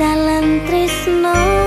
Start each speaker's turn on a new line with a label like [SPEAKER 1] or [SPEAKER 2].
[SPEAKER 1] Dalam tresno.